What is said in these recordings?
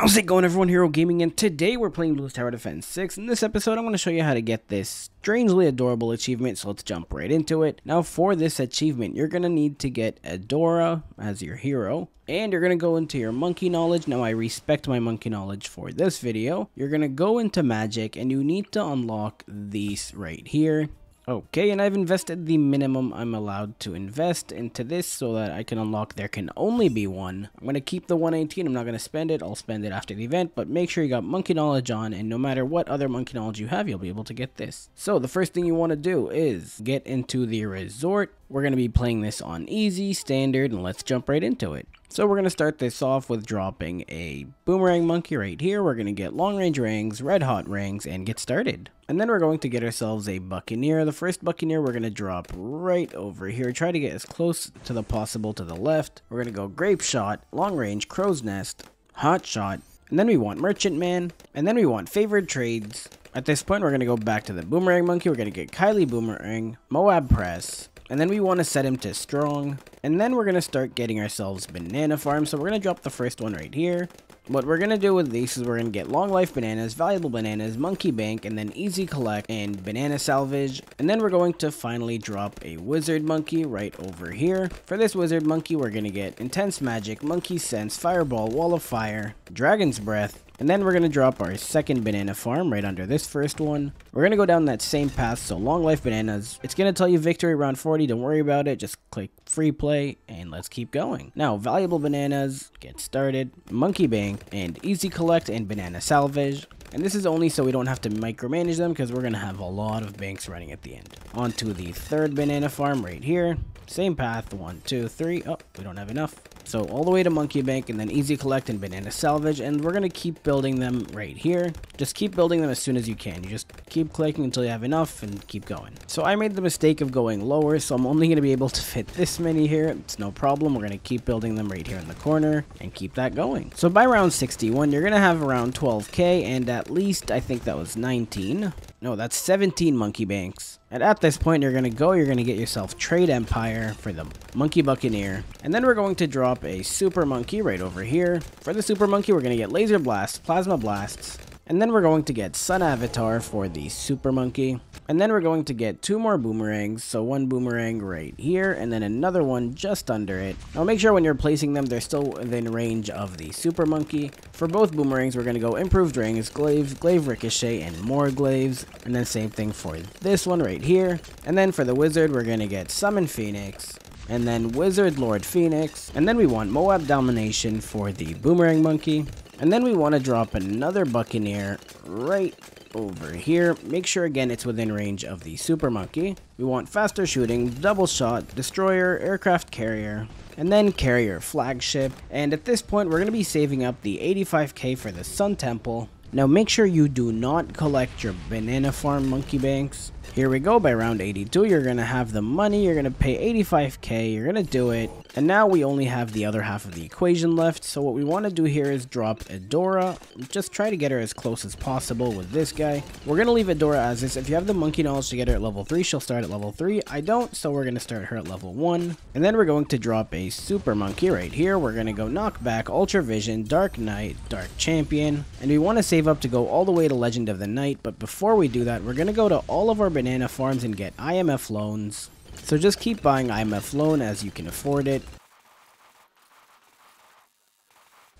How's it going everyone, Hero Gaming, and today we're playing Bloons Tower Defense 6. In this episode, I'm going to show you how to get this strangely adorable achievement, so let's jump right into it. Now for this achievement, you're going to need to get Adora as your hero, and you're going to go into your monkey knowledge. Now I respect my monkey knowledge for this video. You're going to go into magic, and you need to unlock these right here. Okay, and I've invested the minimum I'm allowed to invest into this so that I can unlock there can only be one. I'm going to keep the 118, I'm not going to spend it, I'll spend it after the event, but make sure you got monkey knowledge on and no matter what other monkey knowledge you have, you'll be able to get this. So the first thing you want to do is get into the resort. We're going to be playing this on easy, standard, and let's jump right into it. So we're going to start this off with dropping a boomerang monkey right here. We're going to get long range rings, red hot rings, and get started. And then we're going to get ourselves a buccaneer. The first buccaneer we're going to drop right over here. Try to get as close to the possible to the left. We're going to go grape shot, long range, crow's nest, hot shot, and then we want merchant man, and then we want favored trades. At this point, we're going to go back to the boomerang monkey. We're going to get Kylie boomerang, Moab press, and then we want to set him to strong. And then we're going to start getting ourselves banana farm. So we're going to drop the first one right here. What we're going to do with these is we're going to get long life bananas, valuable bananas, monkey bank, and then easy collect and banana salvage. And then we're going to finally drop a wizard monkey right over here. For this wizard monkey, we're going to get intense magic, monkey sense, fireball, wall of fire, dragon's breath, and then we're going to drop our second banana farm right under this first one. We're going to go down that same path, so long life bananas. It's going to tell you victory round 40, don't worry about it. Just click free play and let's keep going. Now, valuable bananas, get started, monkey bank, and easy collect and banana salvage. And this is only so we don't have to micromanage them because we're going to have a lot of banks running at the end. On to the third banana farm right here. Same path, one, two, three. Oh, we don't have enough. So all the way to Monkey Bank and then Easy Collect and Banana Salvage and we're going to keep building them right here. Just keep building them as soon as you can. You just keep clicking until you have enough and keep going. So I made the mistake of going lower so I'm only going to be able to fit this many here. It's no problem. We're going to keep building them right here in the corner and keep that going. So by round 61 you're going to have around 12k and at least I think that was 19. No, that's 17 Monkey Banks. And at this point, you're going to go, you're going to get yourself Trade Empire for the Monkey Buccaneer. And then we're going to drop a Super Monkey right over here. For the Super Monkey, we're going to get Laser Blast, Plasma Blasts, and then we're going to get Sun Avatar for the Super Monkey. And then we're going to get two more boomerangs. So one boomerang right here and then another one just under it. Now make sure when you're placing them, they're still within range of the Super Monkey. For both boomerangs, we're going to go Improved Rings, Glaives, Glaive Ricochet, and more Glaives. And then same thing for this one right here. And then for the Wizard, we're going to get Summon Phoenix, and then Wizard Lord Phoenix, and then we want Moab Domination for the Boomerang Monkey, and then we want to drop another Buccaneer right over here. Make sure again it's within range of the Super Monkey. We want faster shooting, double shot, destroyer, aircraft carrier, and then carrier flagship. And at this point we're going to be saving up the 85k for the Sun Temple. Now make sure you do not collect your banana farm monkey banks here we go, by round 82, you're to have the money, you're to pay 85k, you're to do it, and now we only have the other half of the equation left, so what we want to do here is drop Adora, just try to get her as close as possible with this guy. We're to leave Adora as is, if you have the monkey knowledge to get her at level 3, she'll start at level 3, I don't, so we're to start her at level 1, and then we're going to drop a super monkey right here, we're to go knockback, ultra vision, dark knight, dark champion, and we want to save up to go all the way to legend of the night, but before we do that, we're to go to all of our banana farms and get IMF loans. So just keep buying IMF loan as you can afford it.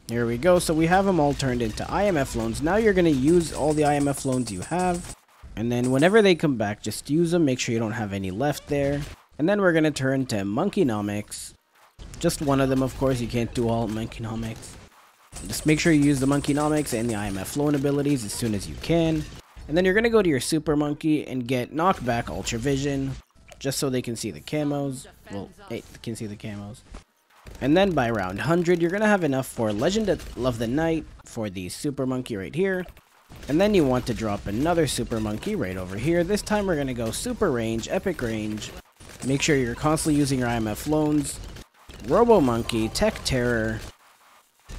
Here we go. So we have them all turned into IMF loans. Now you're going to use all the IMF loans you have. And then whenever they come back, just use them. Make sure you don't have any left there. And then we're going to turn to Monkeynomics. Just one of them, of course. You can't do all Monkeynomics. Just make sure you use the Monkeynomics and the IMF loan abilities as soon as you can. And then you're going to go to your Super Monkey and get Knockback Ultra Vision, just so they can see the camos. Well, hey, they can see the camos. And then by round 100, you're going to have enough for Legend of the Night for the Super Monkey right here. And then you want to drop another Super Monkey right over here. This time we're going to go Super Range, Epic Range. Make sure you're constantly using your IMF loans. Robo Monkey, Tech Terror,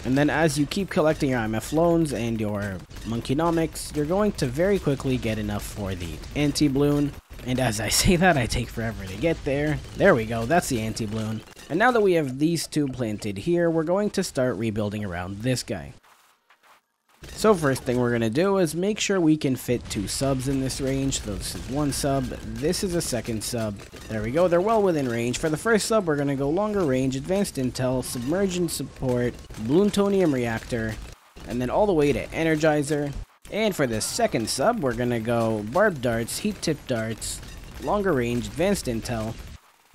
and then as you keep collecting your IMF loans and your Monkeynomics, you're going to very quickly get enough for the anti-Bloon. And as I say that, I take forever to get there. There we go, that's the anti-Bloon. And now that we have these two planted here, we're going to start rebuilding around this guy. So first thing we're going to do is make sure we can fit two subs in this range. This is one sub, this is a second sub. There we go, they're well within range. For the first sub, we're going to go longer range, advanced intel, submergent support, Bloontonium reactor, and then all the way to energizer. And for the second sub, we're going to go barbed darts, heat tip darts, longer range, advanced intel,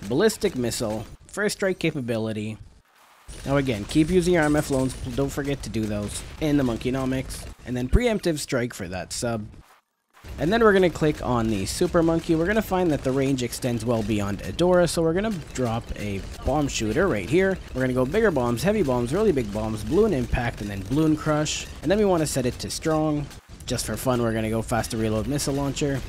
ballistic missile, first strike capability, now again, keep using your IMF loans, don't forget to do those, in the Monkeynomics, and then preemptive strike for that sub. And then we're going to click on the Super Monkey, we're going to find that the range extends well beyond Adora, so we're going to drop a bomb shooter right here. We're going to go bigger bombs, heavy bombs, really big bombs, Bloon impact, and then Bloon crush. And then we want to set it to strong. Just for fun, we're going to go faster reload missile launcher.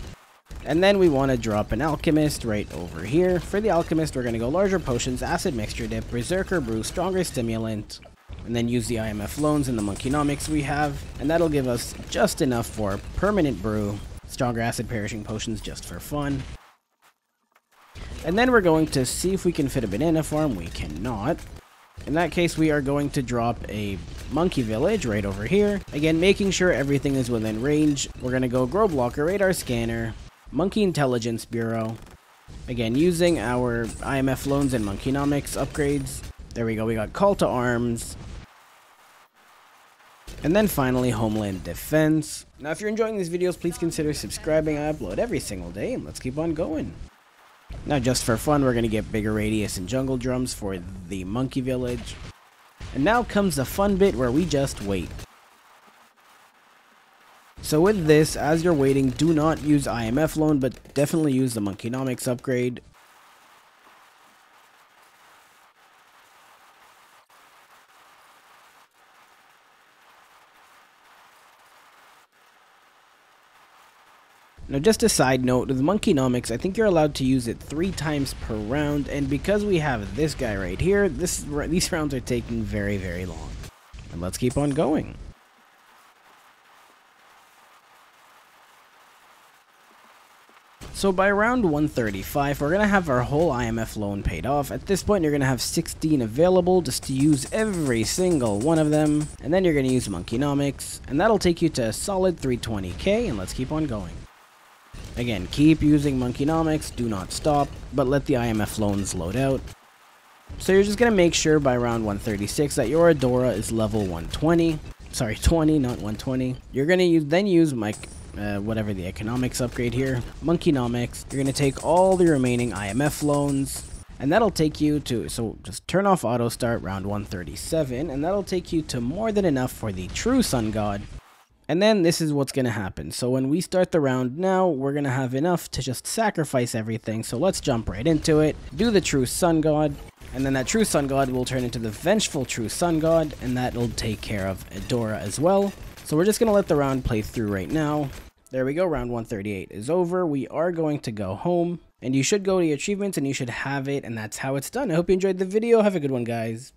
And then we want to drop an Alchemist right over here. For the Alchemist, we're going to go larger potions, acid mixture dip, berserker brew, stronger stimulant, and then use the IMF loans and the monkeynomics we have, and that'll give us just enough for permanent brew, stronger acid perishing potions just for fun. And then we're going to see if we can fit a banana farm. We cannot. In that case, we are going to drop a monkey village right over here. Again, making sure everything is within range. We're going to go grow blocker, radar scanner, Monkey Intelligence Bureau. Again, using our IMF loans and Monkeynomics upgrades. There we go, we got Call to Arms. And then finally, Homeland Defense. Now, if you're enjoying these videos, please consider subscribing. I upload every single day, and let's keep on going. Now, just for fun, we're going to get bigger radius and jungle drums for the Monkey Village. And now comes the fun bit where we just wait. So with this, as you're waiting, do not use IMF loan, but definitely use the Monkeynomics upgrade. Now just a side note, with Monkeynomics, I think you're allowed to use it three times per round, and because we have this guy right here, this these rounds are taking very, very long. And let's keep on going. So by around 135, we're going to have our whole IMF loan paid off. At this point, you're going to have 16 available just to use every single one of them. And then you're going to use Monkeynomics, and that'll take you to a solid 320k, and let's keep on going. Again, keep using Monkeynomics, do not stop, but let the IMF loans load out. So you're just going to make sure by around 136 that your Adora is level 120. Sorry, 20, not 120. You're going to use, then use my uh, whatever the economics upgrade here, Monkeynomics. You're going to take all the remaining IMF loans, and that'll take you to, so just turn off auto start round 137, and that'll take you to more than enough for the true Sun God. And then this is what's going to happen. So when we start the round now, we're going to have enough to just sacrifice everything. So let's jump right into it. Do the true Sun God. And then that true Sun God will turn into the vengeful true Sun God. And that'll take care of Adora as well. So we're just going to let the round play through right now. There we go, round 138 is over. We are going to go home. And you should go to your achievements and you should have it, and that's how it's done. I hope you enjoyed the video. Have a good one, guys.